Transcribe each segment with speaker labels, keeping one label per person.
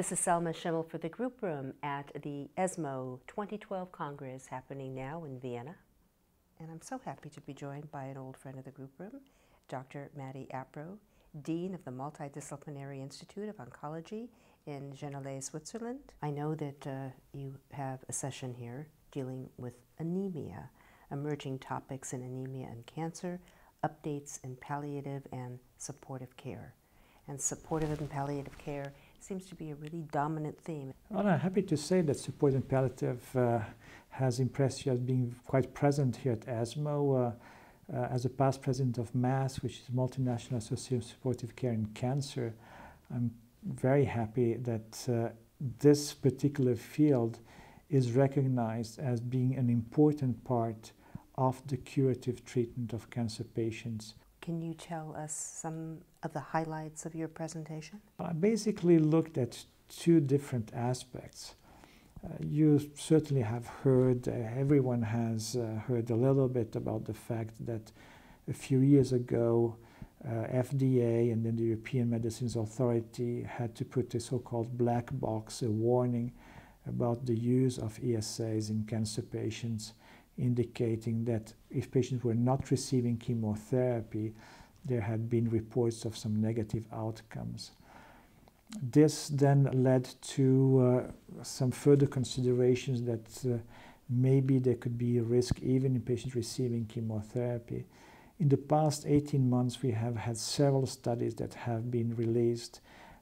Speaker 1: this is Selma Schimmel for the group room at the ESMO 2012 Congress happening now in Vienna. And I'm so happy to be joined by an old friend of the group room, Dr. Matti Aapro, Dean of the Multidisciplinary Institute of Oncology in Genève, Switzerland. I know that uh, you have a session here dealing with anemia, emerging topics in anemia and cancer, updates in palliative and supportive care. And supportive and palliative care seems to be a really dominant theme.
Speaker 2: Well, I'm happy to say that support and palliative uh, has impressed you as being quite present here at ESMO. Uh, uh, as a past president of MASCC, which is Multinational Association of Supportive Care in Cancer, I'm very happy that uh, this particular field is recognized as being an important part of the curative treatment of cancer patients.
Speaker 1: Can you tell us some of the highlights of your presentation?
Speaker 2: I basically looked at two different aspects. Uh, you certainly have heard, uh, everyone has uh, heard a little bit about the fact that a few years ago, uh, FDA and then the European Medicines Authority had to put a so-called black box, a warning about the use of ESAs in cancer patients indicating that if patients were not receiving chemotherapy, there had been reports of some negative outcomes. This then led to uh, some further considerations that uh, maybe there could be a risk even in patients receiving chemotherapy. In the past 18 months, we have had several studies that have been released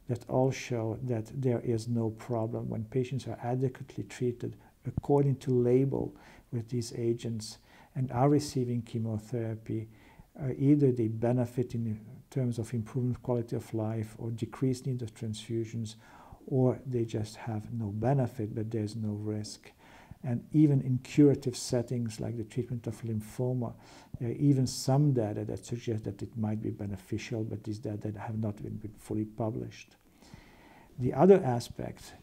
Speaker 2: that all show that there is no problem when patients are adequately treated according to label with these agents and are receiving chemotherapy, uh, either they benefit in terms of improved quality of life or decreased need of transfusions, or they just have no benefit, but there's no risk. And even in curative settings like the treatment of lymphoma, there are even some data that suggest that it might be beneficial, but these data have not been, been fully published. The other aspect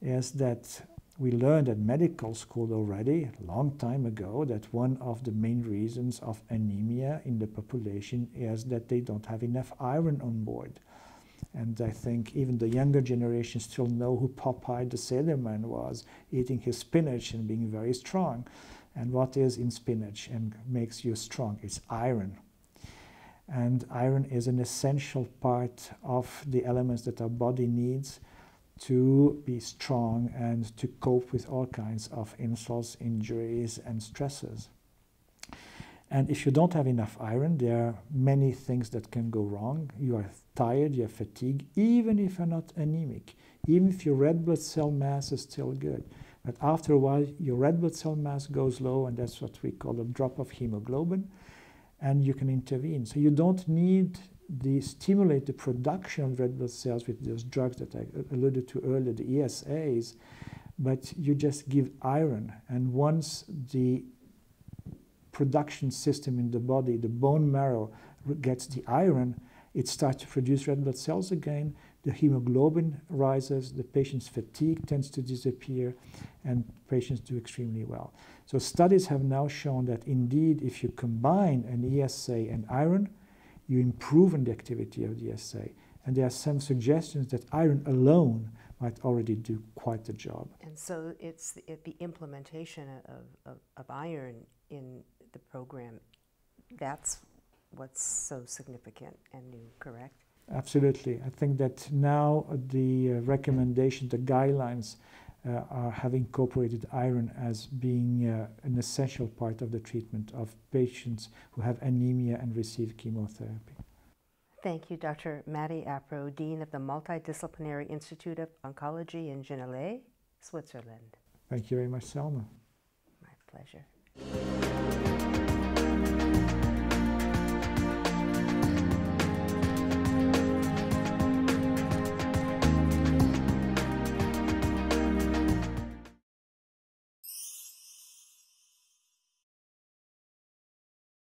Speaker 2: is that we learned at medical school already a long time ago that one of the main reasons of anemia in the population is that they don't have enough iron on board. And I think even the younger generation still know who Popeye the Sailor Man was, eating his spinach and being very strong. And what is in spinach and makes you strong? It's iron. And iron is an essential part of the elements that our body needs to be strong and to cope with all kinds of insults, injuries, and stresses. And if you don't have enough iron, there are many things that can go wrong. You are tired, you are fatigued, even if you're not anemic, even if your red blood cell mass is still good. But after a while, your red blood cell mass goes low, and that's what we call a drop of hemoglobin, and you can intervene. So you don't need they stimulate the production of red blood cells with those drugs that I alluded to earlier, the ESAs, but you just give iron. And once the production system in the body, the bone marrow, gets the iron, it starts to produce red blood cells again. The hemoglobin rises, the patient's fatigue tends to disappear, and patients do extremely well. So, studies have now shown that indeed, if you combine an ESA and iron, you improve on the activity of the ESA. And there are some suggestions that iron alone might already do quite the job.
Speaker 1: And so it's the, the implementation of, of, of, iron in the program. That's what's so significant and new, correct?
Speaker 2: Absolutely. I think that now the uh, recommendation, the guidelines are, have incorporated iron as being uh, an essential part of the treatment of patients who have anemia and receive chemotherapy.
Speaker 1: Thank you, Dr. Matti Aapro, Dean of the Multidisciplinary Institute of Oncology in Genève, Switzerland.
Speaker 2: Thank you very much, Selma.
Speaker 1: My pleasure.